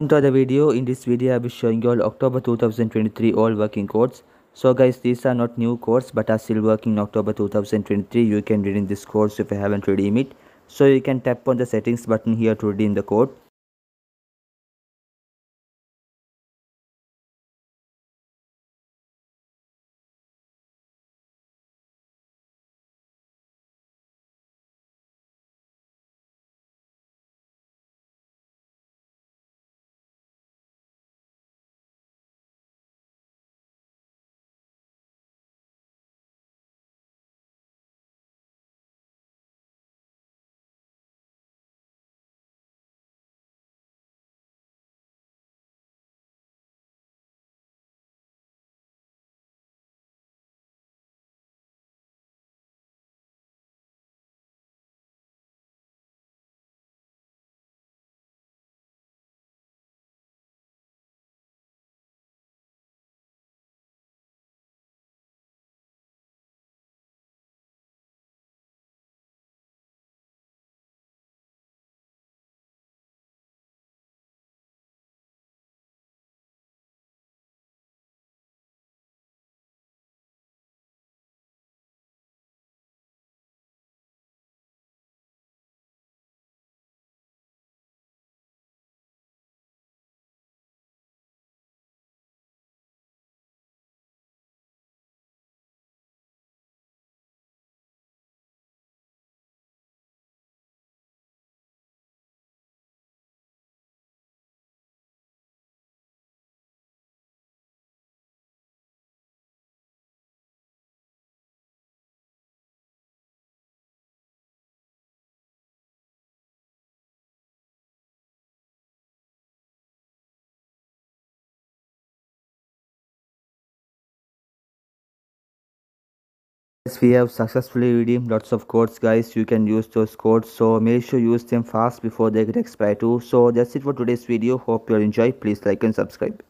into the video. In this video i'll be showing you all october 2023 all working codes. So guys these are not new codes but are still working in october 2023 you can redeem this codes if you haven't redeemed it. So you can tap on the settings button here to redeem the code we have successfully redeemed lots of codes guys. You can use those codes. So make sure you use them fast before they get expired too. So that's it for today's video. Hope you enjoy. Please like and subscribe